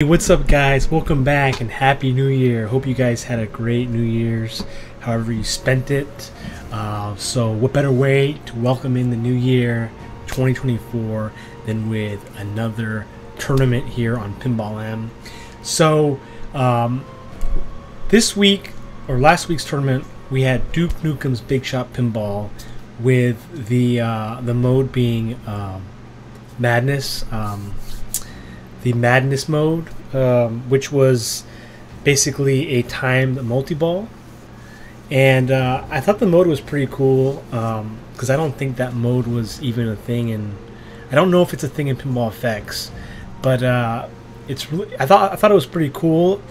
Hey, what's up guys? Welcome back and happy new year. Hope you guys had a great new year's however you spent it. Uh, so what better way to welcome in the new year 2024 than with another tournament here on pinball m. So um, this week or last week's tournament we had duke nukem's big shot pinball with the uh, the mode being um, madness. Um, the Madness mode, um, which was basically a timed multi-ball. And uh, I thought the mode was pretty cool because um, I don't think that mode was even a thing, and I don't know if it's a thing in Pinball FX, but uh, it's really I thought I thought it was pretty cool.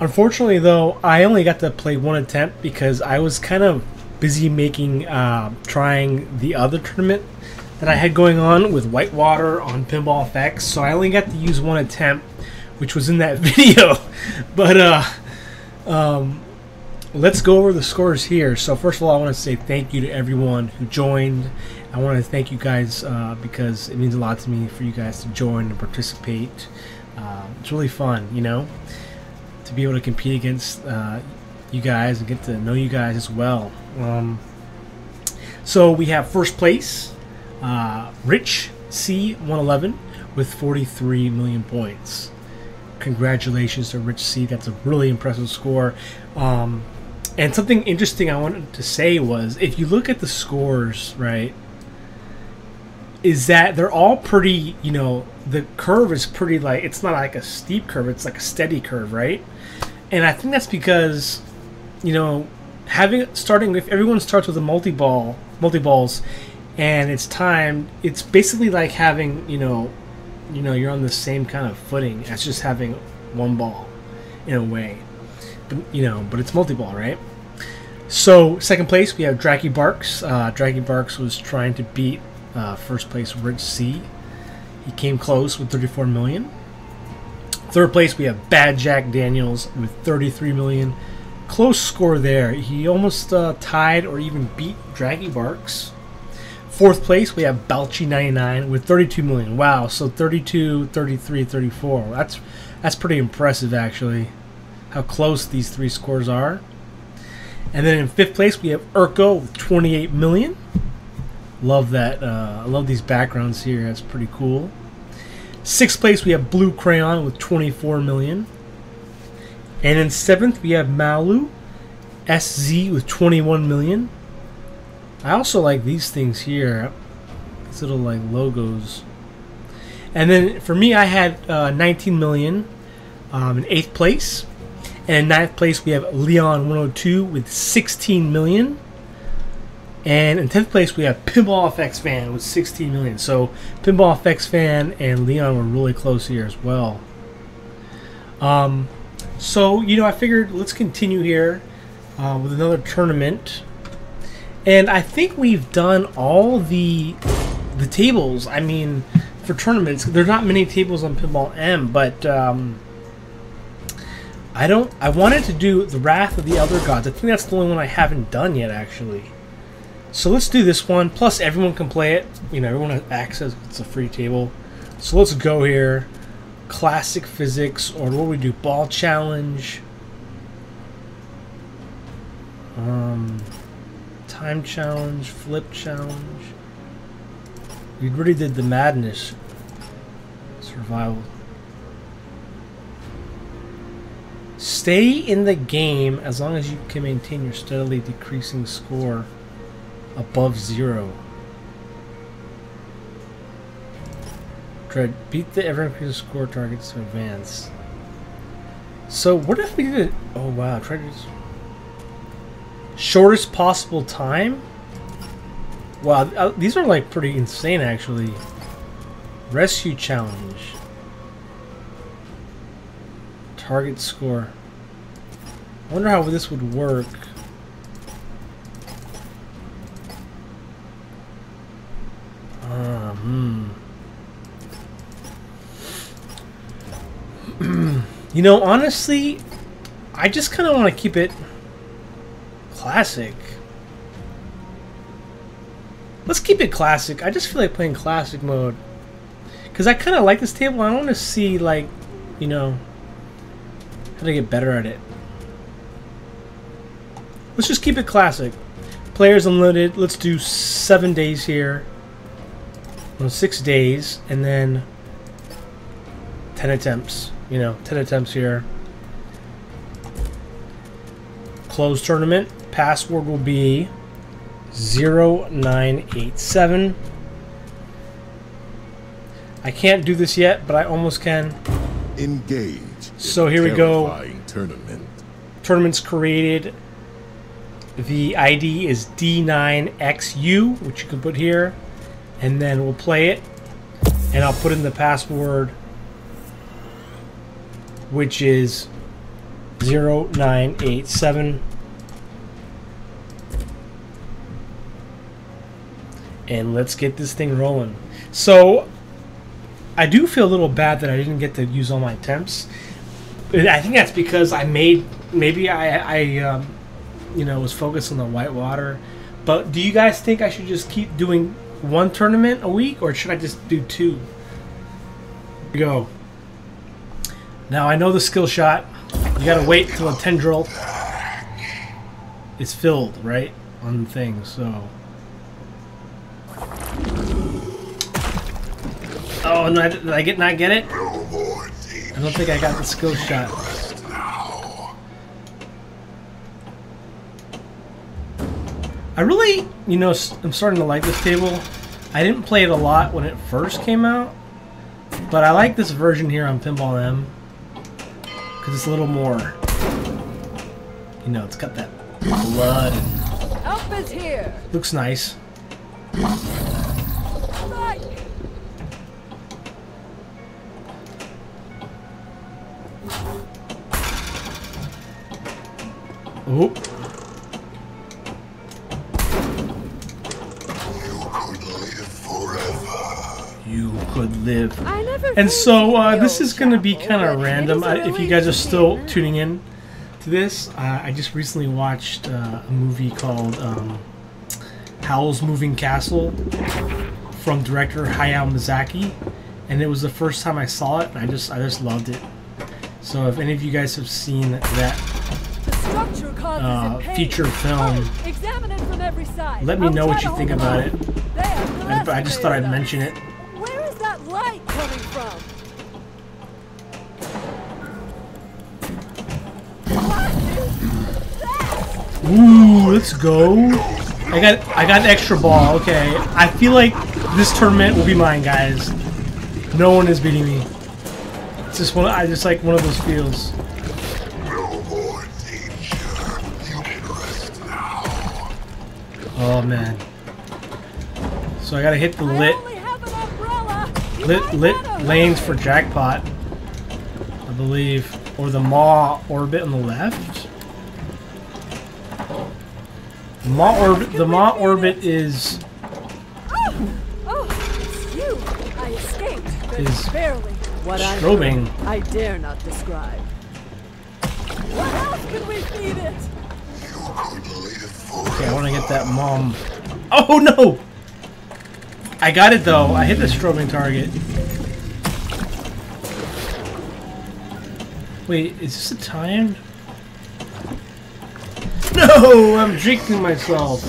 Unfortunately, though, I only got to play one attempt because I was kind of busy making uh, trying the other tournament that I had going on with Whitewater on Pinball FX, so I only got to use one attempt, which was in that video. but uh, um, let's go over the scores here. So first of all, I want to say thank you to everyone who joined. I want to thank you guys uh, because it means a lot to me for you guys to join and participate. Uh, it's really fun, you know, to be able to compete against uh, you guys and get to know you guys as well. Um, so we have first place, uh, Rich C111 with 43 million points. Congratulations to Rich C. That's a really impressive score. Um, and something interesting I wanted to say was if you look at the scores, right, is that they're all pretty, you know, the curve is pretty like, it's not like a steep curve, it's like a steady curve, right? And I think that's because, you know, having, starting, if everyone starts with a multi ball, multi balls, and it's time. It's basically like having you know, you know, you're on the same kind of footing as just having one ball, in a way. But you know, but it's multi-ball, right? So second place we have Dracky Barks. Uh, Barks was trying to beat uh, first place Rich C. He came close with 34 million. Third place we have Bad Jack Daniels with 33 million. Close score there. He almost uh, tied or even beat Draggy Barks. Fourth place, we have Balchi 99 with 32 million. Wow, so 32, 33, 34. That's that's pretty impressive actually. How close these three scores are. And then in fifth place, we have Urko with 28 million. Love that. Uh, I love these backgrounds here. That's pretty cool. Sixth place, we have Blue Crayon with 24 million. And in seventh, we have Malu SZ with 21 million. I also like these things here. These little like logos. And then for me, I had uh, 19 million um, in eighth place. And in ninth place, we have Leon 102 with 16 million. And in 10th place, we have Pinball FX Fan with 16 million. So Pinball FX Fan and Leon were really close here as well. Um, so, you know, I figured let's continue here uh, with another tournament. And I think we've done all the the tables. I mean, for tournaments, there's not many tables on Pinball M, but um, I don't. I wanted to do the Wrath of the Elder Gods. I think that's the only one I haven't done yet, actually. So let's do this one. Plus, everyone can play it. You know, everyone has access. It's a free table. So let's go here. Classic physics, or what we do? Ball challenge. Um. Time challenge, flip challenge. We already did the madness. Survival. Stay in the game as long as you can maintain your steadily decreasing score above zero. Dread, beat the ever increasing score targets to advance. So what if we did? Oh wow, try to. Shortest possible time? Wow, uh, these are like pretty insane actually. Rescue challenge. Target score. I wonder how this would work. Uh, hmm. you know, honestly, I just kind of want to keep it classic. Let's keep it classic. I just feel like playing classic mode. Because I kind of like this table. I want to see, like, you know, how to get better at it. Let's just keep it classic. Players unlimited. Let's do seven days here. No, six days, and then ten attempts. You know, ten attempts here. Close tournament. Password will be 0987. I can't do this yet, but I almost can. Engage. So here we go. Tournament. Tournament's created. The ID is D9XU, which you can put here. And then we'll play it. And I'll put in the password, which is 0987. And let's get this thing rolling. So, I do feel a little bad that I didn't get to use all my attempts. I think that's because I made maybe I, I um, you know was focused on the whitewater. But do you guys think I should just keep doing one tournament a week, or should I just do two? Go. Now I know the skill shot. You gotta wait till the tendril is filled, right, on the thing. So. Oh, no, did I get not get it? I don't think I got the skill shot. I really, you know, I'm starting to like this table. I didn't play it a lot when it first came out, but I like this version here on Pinball M because it's a little more, you know, it's got that blood and Help is here. looks nice. Oop. You could live I never And so uh, this is going to be kind of random. is a I, if you guys are still tuning in to this, uh, I just recently watched uh, a movie called um, Howl's Moving Castle from director Hayao Miyazaki, and it was the first time I saw it, and I just I just loved it. So if any of you guys have seen that, The structure causes uh, feature film, Examine it from every side. let me know what you think about it. I, I just thought I'd mention it. Where is that light coming from? What is that? Ooh, let's go. I got I got an extra ball. Okay. I feel like this tournament will be mine, guys. No one is beating me. It's just one I just like one of those feels. Oh man. So I gotta hit the lit lit lit lanes for jackpot. I believe. Or the maw orbit on the left. Maw orbit the maw orbit is. I Is. What I strobing. I dare not describe. What else can we feed it? Okay, I want to get that mom. Oh no! I got it though. I hit the strobing target. Wait, is this a timed? No, I'm drinking myself.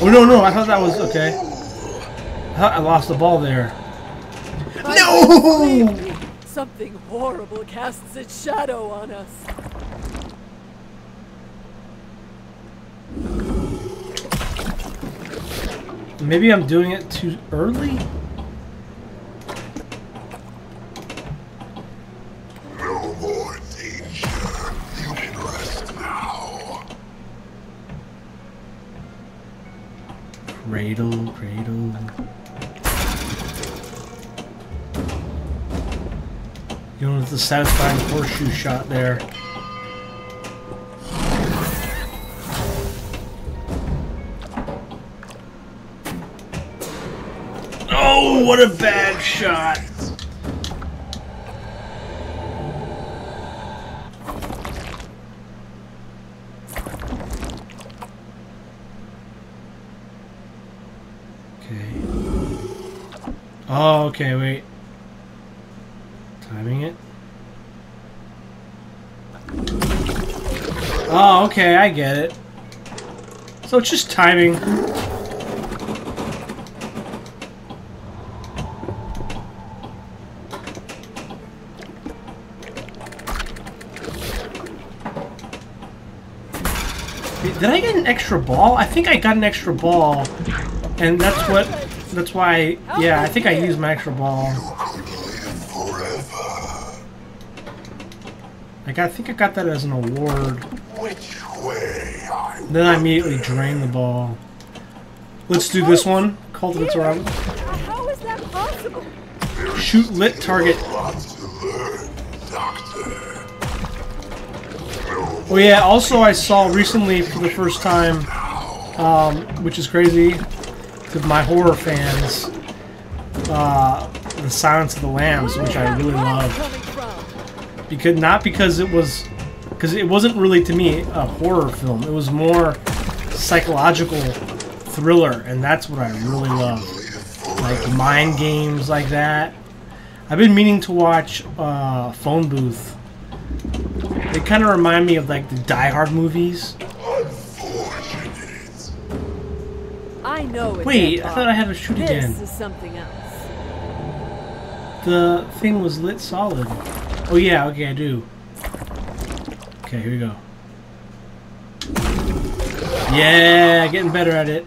Oh no, no! I thought that was okay. I thought I lost the ball there. No! Something horrible casts its shadow on us. Maybe I'm doing it too early. No more danger. You can rest now. Cradle, cradle. You know, the satisfying horseshoe shot there. Oh, what a bad shot. Okay. Oh, okay, wait. Timing it. Oh, okay, I get it. So it's just timing. Did I get an extra ball? I think I got an extra ball, and that's what. That's why. Yeah, I think I used my extra ball. Like I think I got that as an award. Which way I Then I immediately drained the ball. Let's do this one. Cultivates around. How is that possible? Shoot lit target. Oh yeah. Also, I saw recently for the first time, um, which is crazy, to my horror fans, uh, the Silence of the Lambs, which I really love. Because not because it was because it wasn't really to me a horror film. It was more psychological thriller, and that's what I really love. Like mind games like that. I've been meaning to watch uh, Phone Booth. They kind of remind me of like the Die Hard movies. I know it. Wait, I thought I had to shoot this again. is something else. The thing was lit solid. Oh yeah, okay, I do. Okay, here we go. Yeah, getting better at it.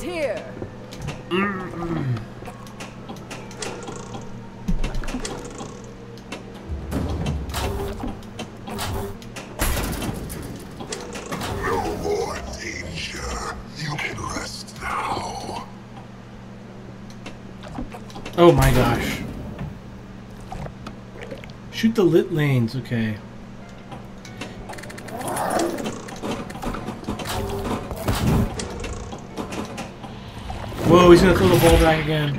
Is here. No more danger. You can rest now. Oh my gosh. Shoot the lit lanes, okay. Whoa, he's gonna throw the ball back again.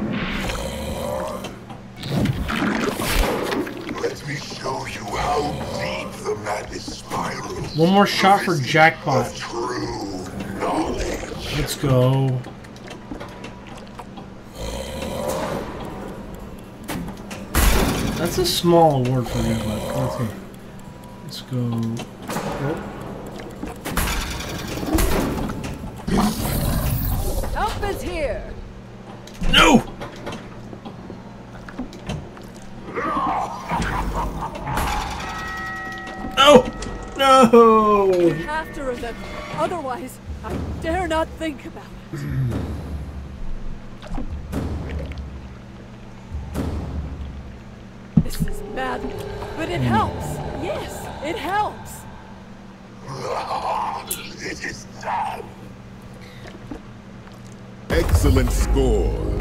Let me show you how deep the madness spirals. One more shot for jackpot. True knowledge. Let's go. That's a small award for me, but okay. Let's go. Oh, Help is here. No! No! No! Have to remember. Otherwise, I dare not think about it. this is bad, but it helps. Yes, it helps. It is done. Excellent score, I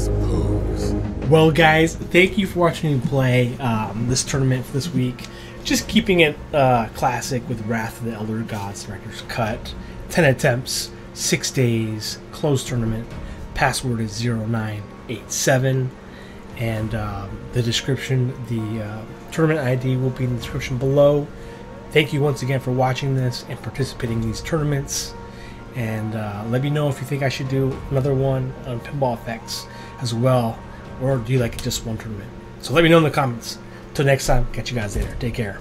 suppose. Well, guys, thank you for watching me play um, this tournament for this week. Just keeping it uh, classic with Wrath of the Elder Gods Director's Cut. 10 attempts, 6 days, closed tournament. Password is 0987. And um, the description, the uh, tournament ID will be in the description below. Thank you once again for watching this and participating in these tournaments. And uh, let me know if you think I should do another one on Pinball FX as well, or do you like just one tournament? So let me know in the comments. Till next time, catch you guys later. Take care.